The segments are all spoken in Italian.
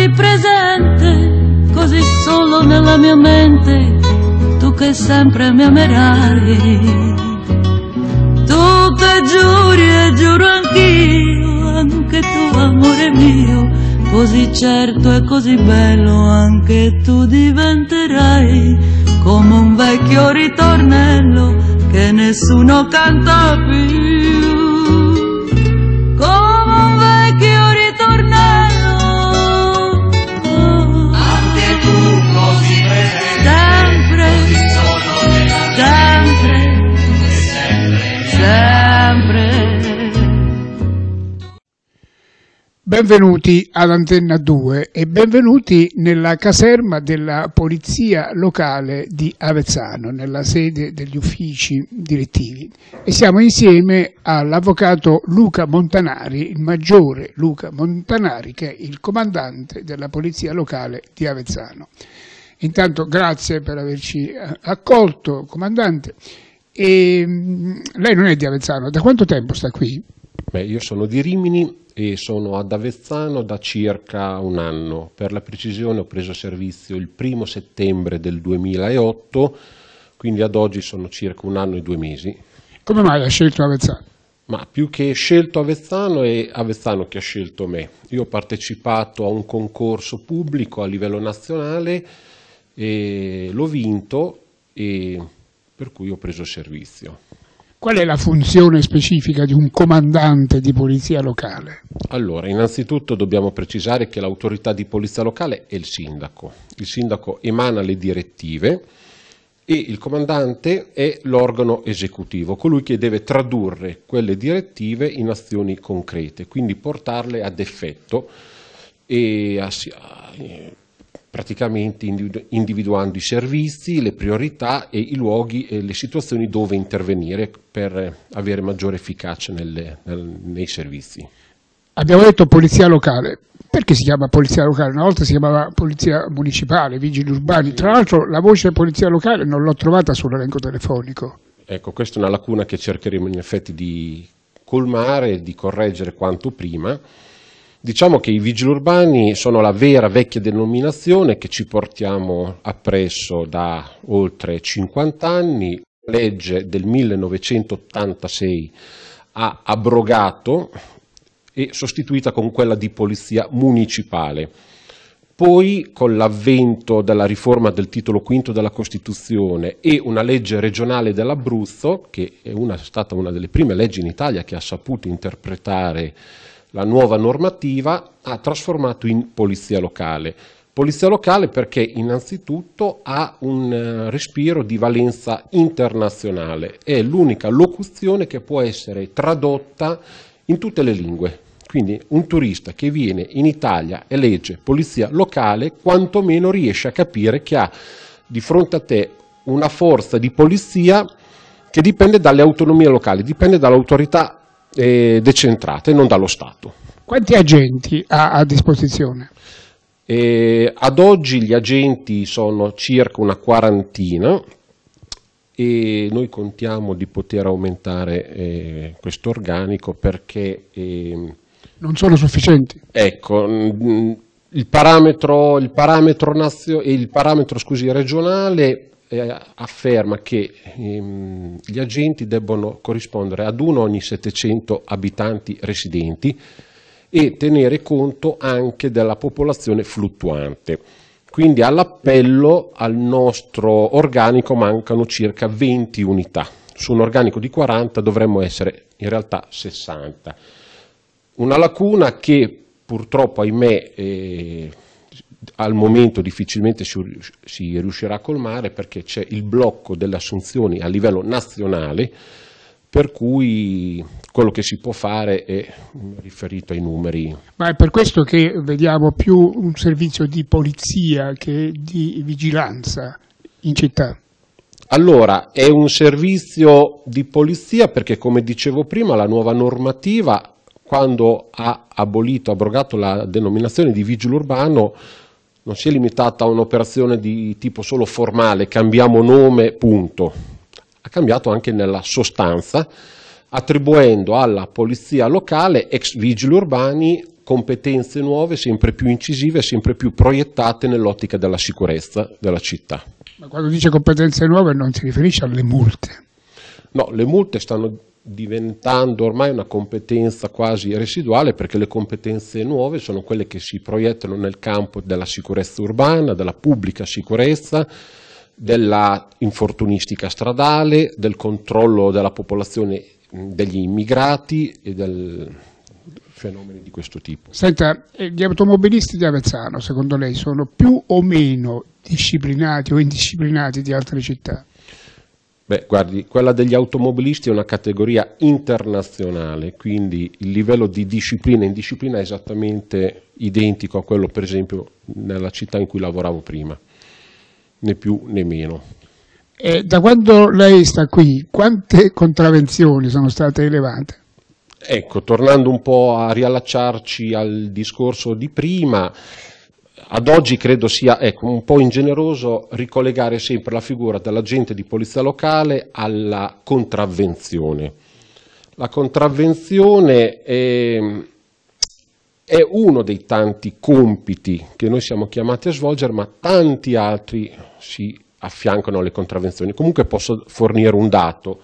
così presente, così solo nella mia mente, tu che sempre mi amerai. Tu che giuri e giuro anch'io, anche tu amore mio, così certo e così bello anche tu diventerai come un vecchio ritornello che nessuno canta più. Benvenuti all'Antenna 2 e benvenuti nella caserma della Polizia Locale di Avezzano, nella sede degli uffici direttivi. E siamo insieme all'avvocato Luca Montanari, il maggiore Luca Montanari, che è il comandante della Polizia Locale di Avezzano. Intanto grazie per averci eh, accolto, comandante. E, mh, lei non è di Avezzano, da quanto tempo sta qui? Beh, io sono di Rimini e sono ad Avezzano da circa un anno. Per la precisione ho preso servizio il primo settembre del 2008, quindi ad oggi sono circa un anno e due mesi. Come mai ha scelto Avezzano? Ma più che scelto Avezzano è Avezzano che ha scelto me. Io ho partecipato a un concorso pubblico a livello nazionale e l'ho vinto e per cui ho preso servizio. Qual è la funzione specifica di un comandante di polizia locale? Allora, innanzitutto dobbiamo precisare che l'autorità di polizia locale è il sindaco. Il sindaco emana le direttive e il comandante è l'organo esecutivo, colui che deve tradurre quelle direttive in azioni concrete, quindi portarle ad effetto e a- praticamente individu- individuando i servizi, le priorità e i luoghi e le situazioni dove intervenire per avere maggiore efficacia nelle- nel- nei servizi. Abbiamo detto polizia locale. Perché si chiama polizia locale? Una volta si chiamava polizia municipale, vigili urbani. Tra l'altro la voce polizia locale non l'ho trovata sull'elenco telefonico. Ecco, questa è una lacuna che cercheremo in effetti di colmare e di correggere quanto prima. Diciamo che i vigili urbani sono la vera vecchia denominazione che ci portiamo appresso da oltre 50 anni. La legge del 1986 ha abrogato e sostituita con quella di polizia municipale. Poi, con l'avvento della riforma del titolo quinto della Costituzione e una legge regionale dell'Abruzzo, che è una- stata una delle prime leggi in Italia che ha saputo interpretare la nuova normativa, ha trasformato in polizia locale. Polizia locale perché innanzitutto ha un eh, respiro di valenza internazionale, è l'unica locuzione che può essere tradotta in tutte le lingue. Quindi un turista che viene in Italia e legge polizia locale, quantomeno riesce a capire che ha di fronte a te una forza di polizia che dipende dalle autonomie locali, dipende dall'autorità eh, decentrata e non dallo Stato. Quanti agenti ha a disposizione? E ad oggi gli agenti sono circa una quarantina e noi contiamo di poter aumentare eh, questo organico perché ehm, Non sono sufficienti? Ecco, il parametro, il parametro, nazio- il parametro, scusi, regionale eh, afferma che ehm, gli agenti debbono corrispondere ad uno ogni 700 abitanti residenti e tenere conto anche della popolazione fluttuante. Quindi all'appello al nostro organico mancano circa 20 unità. Su un organico di 40 dovremmo essere in realtà 60. Una lacuna che purtroppo, ahimè, eh, al momento difficilmente si, si riuscirà a colmare perché c'è il blocco delle assunzioni a livello nazionale, per cui quello che si può fare è riferito ai numeri. Ma è per questo che vediamo più un servizio di polizia che di vigilanza in città. Allora, è un servizio di polizia perché, come dicevo prima, la nuova normativa, quando ha abolito, abrogato la denominazione di vigile urbano, non si è limitata a un'operazione di tipo solo formale, cambiamo nome, punto. Ha cambiato anche nella sostanza, attribuendo alla polizia locale, ex vigili urbani, competenze nuove, sempre più incisive, sempre più proiettate nell'ottica della sicurezza della città. Ma quando dice competenze nuove non si riferisce alle multe. No, le multe stanno diventando ormai una competenza quasi residuale perché le competenze nuove sono quelle che si proiettano nel campo della sicurezza urbana, della pubblica sicurezza, della infortunistica stradale, del controllo della popolazione degli immigrati e del fenomeni di questo tipo. Senta, eh, gli automobilisti di Avezzano, secondo lei, sono più o meno disciplinati o indisciplinati di altre città? Beh, guardi, quella degli automobilisti è una categoria internazionale, quindi il livello di disciplina e indisciplina è esattamente identico a quello, per esempio, nella città in cui lavoravo prima, né più né meno. E da quando lei sta qui, quante contravvenzioni sono state elevate? Ecco, tornando un po' a riallacciarci al discorso di prima, ad oggi credo sia ecco, un po' ingeneroso ricollegare sempre la figura dell'agente di polizia locale alla contravvenzione. La contravvenzione è, è uno dei tanti compiti che noi siamo chiamati a svolgere, ma tanti altri si affiancano alle contravvenzioni. Comunque posso fornire un dato.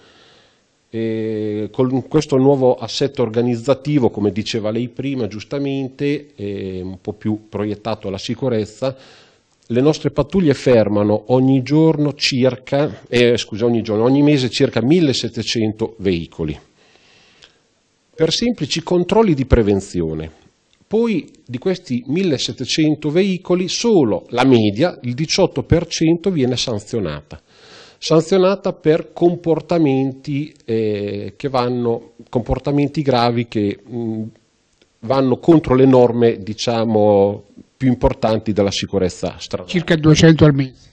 E con questo nuovo assetto organizzativo, come diceva lei prima, giustamente, un po' più proiettato alla sicurezza, le nostre pattuglie fermano ogni giorno circa, eh, scusa, ogni, giorno, ogni mese circa 1700 veicoli per semplici controlli di prevenzione. Poi di questi 1700 veicoli solo la media, il 18% viene sanzionata sanzionata per comportamenti, eh, che vanno, comportamenti gravi che mh, vanno contro le norme diciamo, più importanti della sicurezza stradale. Circa 200 al mese.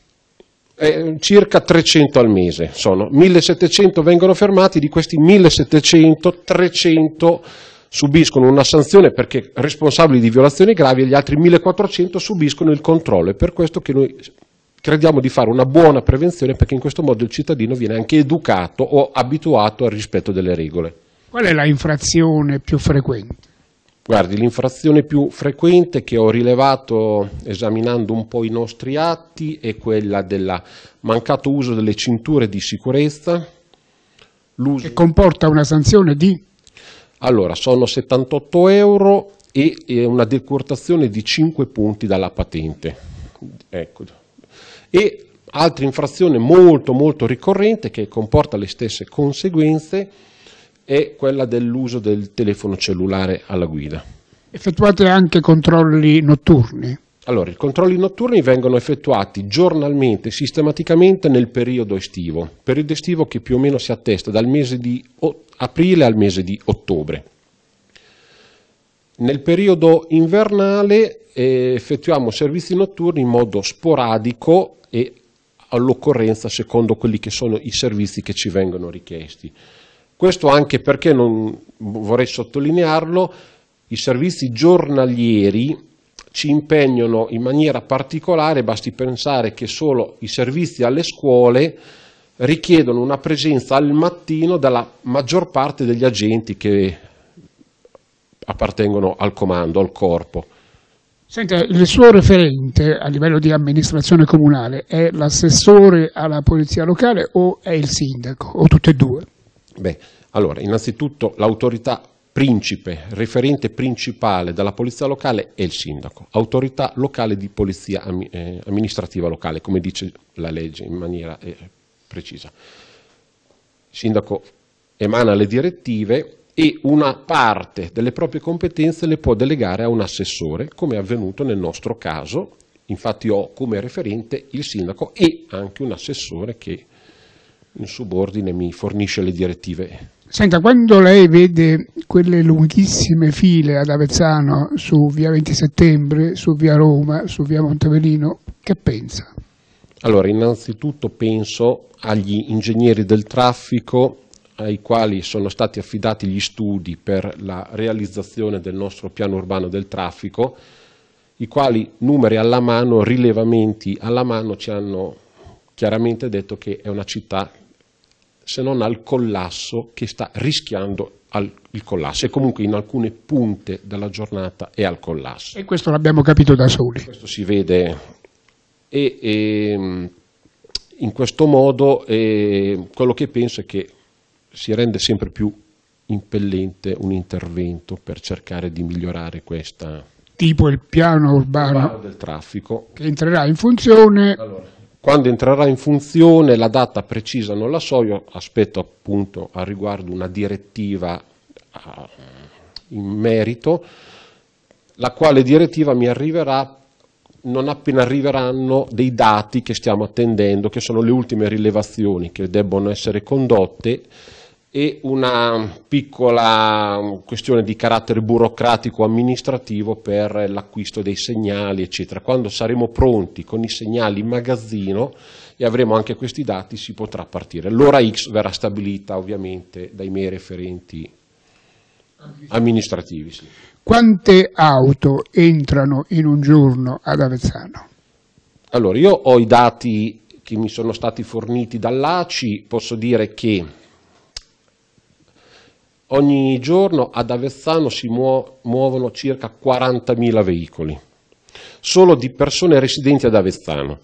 Eh, circa 300 al mese sono, 1700 vengono fermati, di questi 1700, 300 subiscono una sanzione perché responsabili di violazioni gravi e gli altri 1400 subiscono il controllo. È per questo che noi crediamo di fare una buona prevenzione perché in questo modo il cittadino viene anche educato o abituato al rispetto delle regole. Qual è la infrazione più frequente? Guardi, l'infrazione più frequente che ho rilevato esaminando un po' i nostri atti è quella del mancato uso delle cinture di sicurezza. Che comporta una sanzione di? Allora, sono 78 euro e una decurtazione di 5 punti dalla patente. Ecco, e altra infrazione molto molto ricorrente che comporta le stesse conseguenze è quella dell'uso del telefono cellulare alla guida. Effettuate anche controlli notturni? Allora, i controlli notturni vengono effettuati giornalmente, sistematicamente nel periodo estivo, periodo estivo che più o meno si attesta dal mese di aprile al mese di ottobre. Nel periodo invernale effettuiamo servizi notturni in modo sporadico e all'occorrenza secondo quelli che sono i servizi che ci vengono richiesti. Questo anche perché, non, vorrei sottolinearlo, i servizi giornalieri ci impegnano in maniera particolare, basti pensare che solo i servizi alle scuole richiedono una presenza al mattino dalla maggior parte degli agenti che appartengono al comando, al corpo. Senta, il suo referente a livello di amministrazione comunale è l'assessore alla polizia locale o è il sindaco o tutte e due? Beh, allora, innanzitutto l'autorità principe, referente principale della polizia locale è il sindaco, autorità locale di polizia eh, amministrativa locale, come dice la legge in maniera eh, precisa. Il sindaco emana le direttive e una parte delle proprie competenze le può delegare a un assessore, come è avvenuto nel nostro caso. Infatti ho come referente il sindaco e anche un assessore che in subordine mi fornisce le direttive. Senta, quando lei vede quelle lunghissime file ad Avezzano su via 20 settembre, su via Roma, su via Montevelino, che pensa? Allora, innanzitutto penso agli ingegneri del traffico ai quali sono stati affidati gli studi per la realizzazione del nostro piano urbano del traffico, i quali numeri alla mano, rilevamenti alla mano ci hanno chiaramente detto che è una città se non al collasso che sta rischiando al, il collasso e comunque in alcune punte della giornata è al collasso. E questo l'abbiamo capito da soli. Questo si vede e, e in questo modo e quello che penso è che si rende sempre più impellente un intervento per cercare di migliorare questa tipo il piano urbano, urbano del traffico. che entrerà in funzione. Allora, quando entrerà in funzione la data precisa non la so io aspetto appunto a riguardo una direttiva uh, in merito la quale direttiva mi arriverà non appena arriveranno dei dati che stiamo attendendo, che sono le ultime rilevazioni che debbono essere condotte e una piccola questione di carattere burocratico amministrativo per l'acquisto dei segnali, eccetera. Quando saremo pronti con i segnali in magazzino e avremo anche questi dati si potrà partire. L'ora X verrà stabilita ovviamente dai miei referenti amministrativi. Sì. Quante auto entrano in un giorno ad Avezzano? Allora, io ho i dati che mi sono stati forniti dall'ACI, posso dire che ogni giorno ad Avezzano si muovono circa 40.000 veicoli, solo di persone residenti ad Avezzano.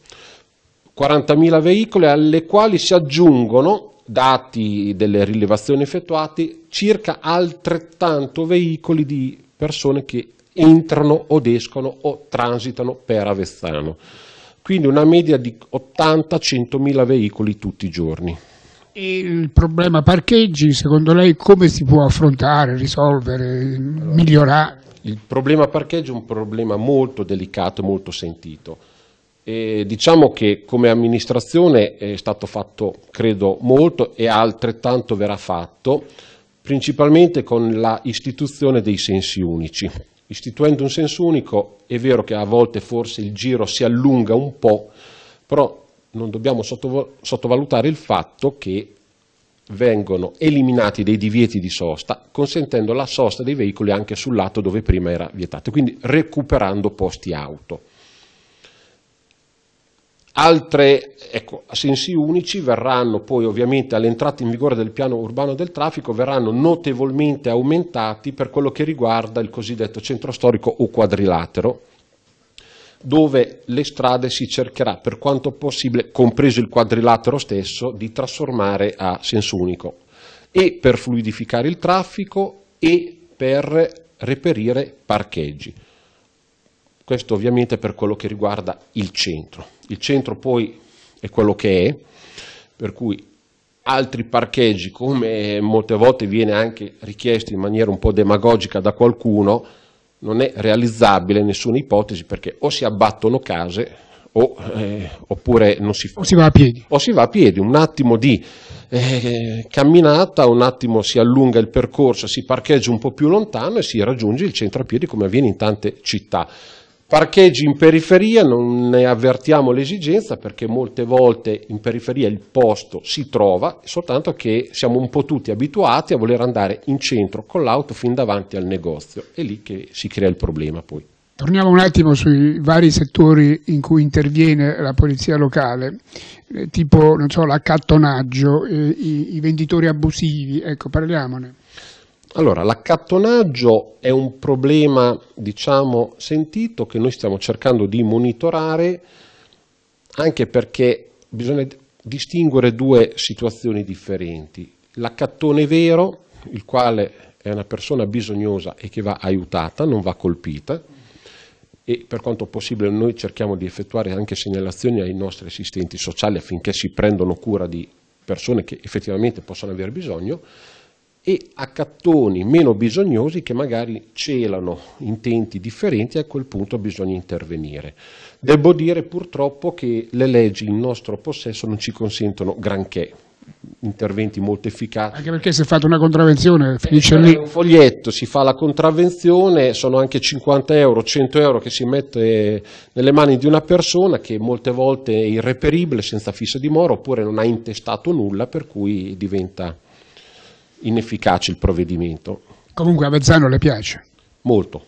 40.000 veicoli alle quali si aggiungono, dati delle rilevazioni effettuate, circa altrettanto veicoli di persone che entrano o escono o transitano per Avezzano. Quindi una media di 80-100.000 veicoli tutti i giorni. Il problema parcheggi, secondo lei, come si può affrontare, risolvere, migliorare? Il problema parcheggio è un problema molto delicato, molto sentito. E diciamo che come amministrazione è stato fatto, credo, molto e altrettanto verrà fatto, principalmente con la istituzione dei sensi unici. Istituendo un senso unico è vero che a volte forse il giro si allunga un po', però non dobbiamo sottovalutare il fatto che vengono eliminati dei divieti di sosta, consentendo la sosta dei veicoli anche sul lato dove prima era vietato, quindi recuperando posti auto. Altre ecco, sensi unici verranno poi ovviamente all'entrata in vigore del piano urbano del traffico verranno notevolmente aumentati per quello che riguarda il cosiddetto centro storico o quadrilatero, dove le strade si cercherà per quanto possibile, compreso il quadrilatero stesso, di trasformare a senso unico e per fluidificare il traffico e per reperire parcheggi. Questo ovviamente per quello che riguarda il centro. Il centro poi è quello che è, per cui altri parcheggi, come molte volte viene anche richiesto in maniera un po' demagogica da qualcuno, non è realizzabile nessuna ipotesi perché o si abbattono case o, eh, oppure non si, o si va a piedi. O si va a piedi, un attimo di eh, camminata, un attimo si allunga il percorso, si parcheggia un po' più lontano e si raggiunge il centro a piedi come avviene in tante città. Parcheggi in periferia non ne avvertiamo l'esigenza perché molte volte in periferia il posto si trova, soltanto che siamo un po' tutti abituati a voler andare in centro con l'auto fin davanti al negozio, è lì che si crea il problema poi. Torniamo un attimo sui vari settori in cui interviene la polizia locale, eh, tipo so, l'accattonaggio, eh, i, i venditori abusivi, ecco parliamone. Allora, l'accattonaggio è un problema, diciamo, sentito che noi stiamo cercando di monitorare anche perché bisogna distinguere due situazioni differenti. L'accattone vero, il quale è una persona bisognosa e che va aiutata, non va colpita, e per quanto possibile noi cerchiamo di effettuare anche segnalazioni ai nostri assistenti sociali affinché si prendano cura di persone che effettivamente possono aver bisogno, e accattoni meno bisognosi che magari celano intenti differenti e a quel punto bisogna intervenire. Devo dire purtroppo che le leggi in nostro possesso non ci consentono granché interventi molto efficaci. Anche perché se fate una contravvenzione finisce lì. un foglietto, si fa la contravvenzione, sono anche 50 euro, 100 euro che si mette nelle mani di una persona che molte volte è irreperibile, senza fissa dimora, oppure non ha intestato nulla, per cui diventa inefficace il provvedimento. Comunque a Vezzano le piace? Molto,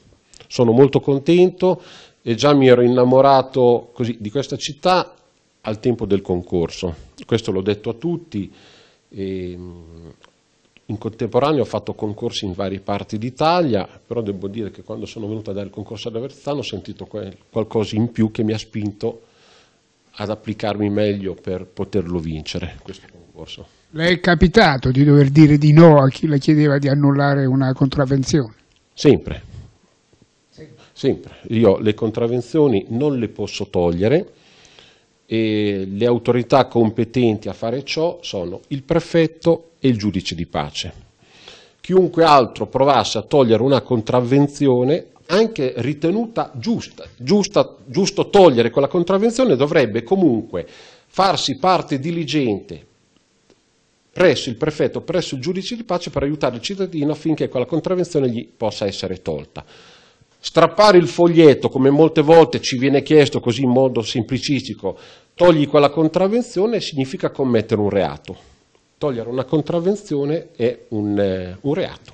sono molto contento e già mi ero innamorato così, di questa città al tempo del concorso, questo l'ho detto a tutti E, in contemporanea ho fatto concorsi in varie parti d'Italia, però devo dire che quando sono venuto a dare il concorso ad Avezzano ho sentito qualcosa in più che mi ha spinto ad applicarmi meglio per poterlo vincere questo concorso. Le è capitato di dover dire di no a chi le chiedeva di annullare una contravvenzione? Sempre. Sempre. Io le contravvenzioni non le posso togliere e le autorità competenti a fare ciò sono il prefetto e il giudice di pace. Chiunque altro provasse a togliere una contravvenzione, anche ritenuta giusta, giusta, giusto togliere quella contravvenzione, dovrebbe comunque farsi parte diligente presso il prefetto, presso il giudice di pace per aiutare il cittadino affinché quella contravvenzione gli possa essere tolta. Strappare il foglietto, come molte volte ci viene chiesto così in modo semplicistico, togli quella contravvenzione significa commettere un reato. Togliere una contravvenzione è un, eh, un reato.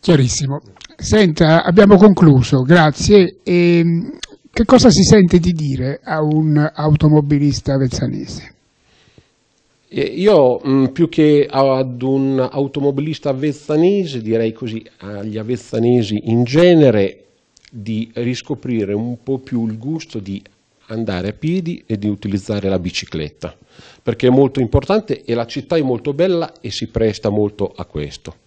Chiarissimo. Senta, abbiamo concluso, grazie. E, ehm, che cosa si sente di dire a un automobilista vezzanese? Io mm, più che ad un automobilista avezzanese direi così agli avezzanesi in genere di riscoprire un po' più il gusto di andare a piedi e di utilizzare la bicicletta perché è molto importante e la città è molto bella e si presta molto a questo.